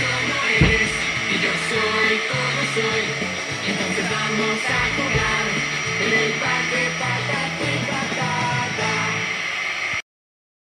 y yo soy como soy. Entonces vamos a jugar en el parque para